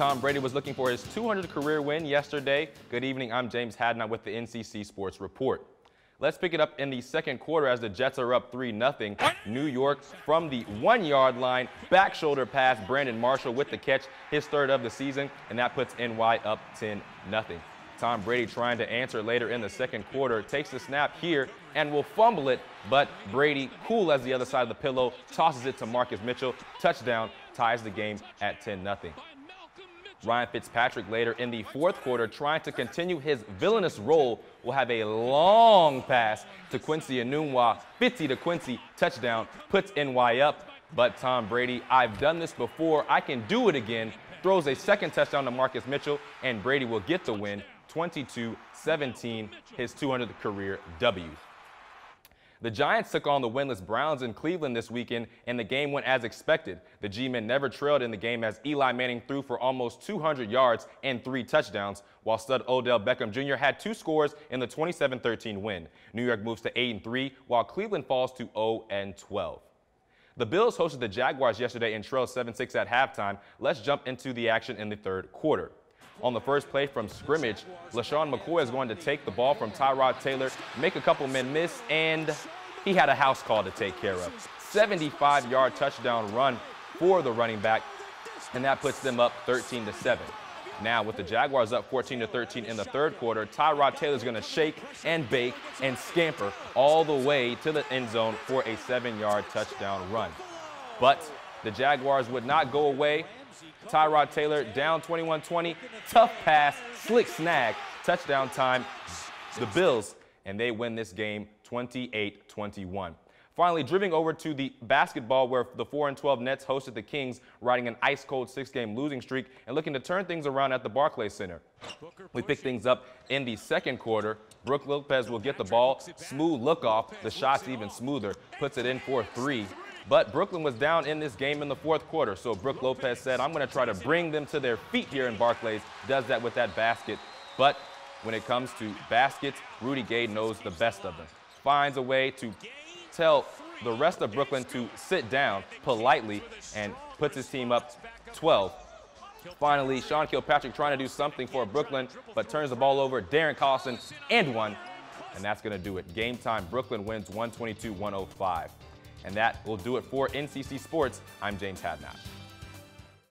Tom Brady was looking for his 200th career win yesterday. Good evening, I'm James Hadnot with the NCC Sports Report. Let's pick it up in the second quarter as the Jets are up 3-0. New York from the one-yard line, back shoulder pass, Brandon Marshall with the catch, his third of the season, and that puts NY up 10-0. Tom Brady trying to answer later in the second quarter, takes the snap here and will fumble it, but Brady, cool as the other side of the pillow, tosses it to Marcus Mitchell. Touchdown, ties the game at 10-0. Ryan Fitzpatrick later in the fourth quarter, trying to continue his villainous role, will have a long pass to Quincy Enunwa, 50 to Quincy, touchdown, puts NY up. But Tom Brady, I've done this before, I can do it again, throws a second touchdown to Marcus Mitchell, and Brady will get the win, 22-17, his 200th career W. The Giants took on the winless Browns in Cleveland this weekend, and the game went as expected. The G-men never trailed in the game as Eli Manning threw for almost 200 yards and three touchdowns, while stud Odell Beckham Jr. had two scores in the 27-13 win. New York moves to 8-3, while Cleveland falls to 0-12. The Bills hosted the Jaguars yesterday and trailed 7-6 at halftime. Let's jump into the action in the third quarter. On the first play from scrimmage, LeSean McCoy is going to take the ball from Tyrod Taylor, make a couple men miss, and he had a house call to take care of. 75-yard touchdown run for the running back, and that puts them up 13 to 7. Now, with the Jaguars up 14 to 13 in the third quarter, Tyrod Taylor is going to shake and bake and scamper all the way to the end zone for a seven-yard touchdown run. But the Jaguars would not go away. Tyrod Taylor down 21-20, tough pass, slick snag, touchdown time. The Bills, and they win this game 28-21. Finally, driving over to the basketball where the 4 and 12 Nets hosted the Kings, riding an ice cold six game losing streak and looking to turn things around at the Barclays Center. We pick things up in the second quarter. Brook Lopez will get the ball, smooth look off, the shot's even smoother, puts it in for three. But Brooklyn was down in this game in the fourth quarter, so Brook Lopez said, I'm going to try to bring them to their feet here in Barclays. Does that with that basket. But when it comes to baskets, Rudy Gay knows the best of them. Finds a way to tell the rest of Brooklyn to sit down politely and puts his team up 12. Finally, Sean Kilpatrick trying to do something for Brooklyn, but turns the ball over. Darren Collison and one, and that's going to do it. Game time, Brooklyn wins 122-105. And that will do it for NCC Sports. I'm James Hadnot.